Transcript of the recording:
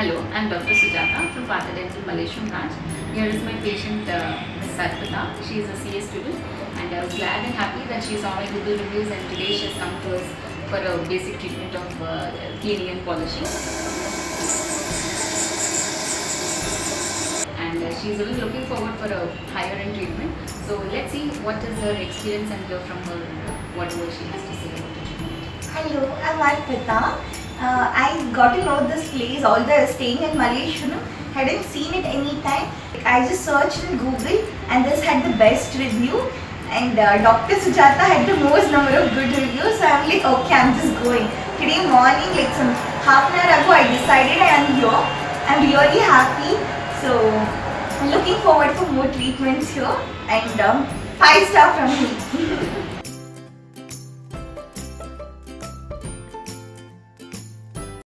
Hello, I'm Dr. Sujata from Partha Dental Malaysian branch. Here is my patient uh, Ms. Arpita. She is a CA student and I was glad and happy that she saw my Google reviews and today she has come to us for a basic treatment of uh, cleaning and polishing. And uh, she is really looking forward for a higher end treatment. So let's see what is her experience and hear from her uh, whatever she has to say about the treatment. Hello, I'm Arpita. Uh, I got to know this place, all the staying in Malaysia, no? hadn't seen it any time. I just searched in Google and this had the best review and uh, Dr. Sujata had the most number of good reviews so I'm like okay I'm just going. Today morning like some half an hour ago I decided I'm here. I'm really happy so I'm looking forward for more treatments here and um, 5 star from me.